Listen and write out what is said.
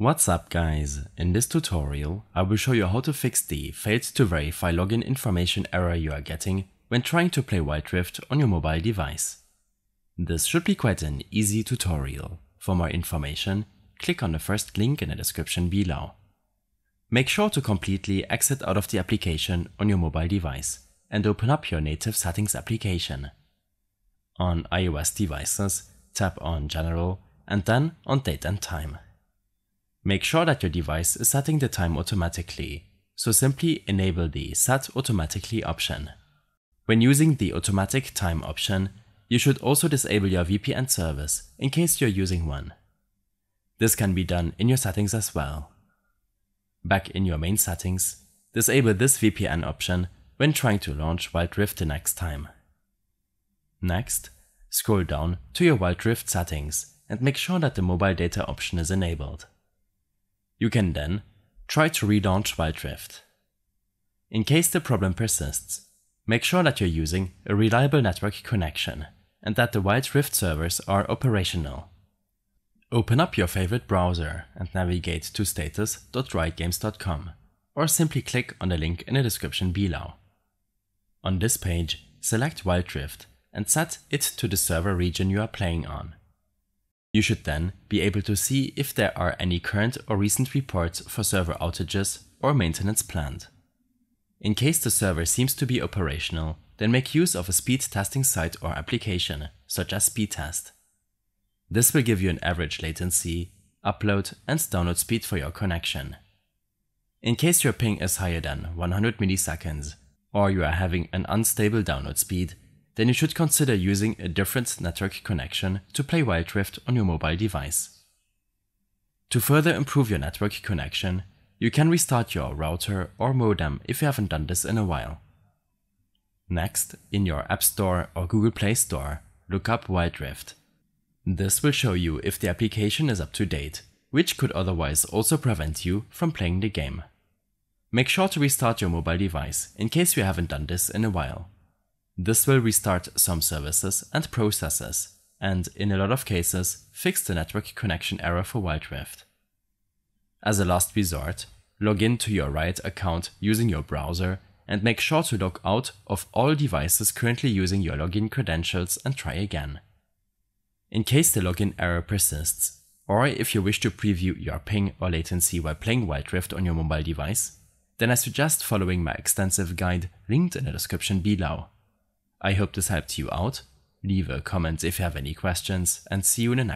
What's up guys, in this tutorial I will show you how to fix the failed to verify login information error you are getting when trying to play Wild Rift on your mobile device. This should be quite an easy tutorial. For more information, click on the first link in the description below. Make sure to completely exit out of the application on your mobile device and open up your native settings application. On iOS devices, tap on General and then on Date and Time. Make sure that your device is setting the time automatically, so simply enable the Set Automatically option. When using the Automatic Time option, you should also disable your VPN service in case you're using one. This can be done in your settings as well. Back in your main settings, disable this VPN option when trying to launch Wild Rift the next time. Next, scroll down to your Wild Rift settings and make sure that the mobile data option is enabled. You can then try to relaunch Wild Rift. In case the problem persists, make sure that you're using a reliable network connection and that the Wild Rift servers are operational. Open up your favorite browser and navigate to status.riotgames.com or simply click on the link in the description below. On this page, select Wild Rift and set it to the server region you are playing on. You should then be able to see if there are any current or recent reports for server outages or maintenance planned. In case the server seems to be operational, then make use of a speed testing site or application, such as Speedtest. This will give you an average latency, upload and download speed for your connection. In case your ping is higher than 100 milliseconds, or you are having an unstable download speed, then you should consider using a different network connection to play Wild Rift on your mobile device. To further improve your network connection, you can restart your router or modem if you haven't done this in a while. Next, in your App Store or Google Play Store, look up Wild Rift this will show you if the application is up to date, which could otherwise also prevent you from playing the game. Make sure to restart your mobile device in case you haven't done this in a while. This will restart some services and processes, and in a lot of cases, fix the network connection error for Wild Rift. As a last resort, log in to your Riot account using your browser and make sure to log out of all devices currently using your login credentials and try again. In case the login error persists, or if you wish to preview your ping or latency while playing Wild Rift on your mobile device, then I suggest following my extensive guide linked in the description below. I hope this helped you out, leave a comment if you have any questions, and see you in the next